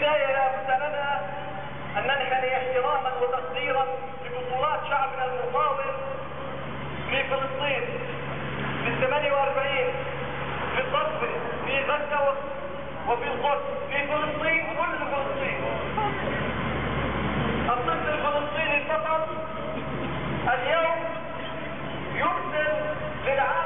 البداية لا بد لنا أن ننحني احتراما وتقديرا لبطولات شعبنا المفاضل فلسطين. في 48 في الضفة في غزة وفي القدس في فلسطين كل فلسطين. الطفل الفلسطيني البطل اليوم يرسل للعالم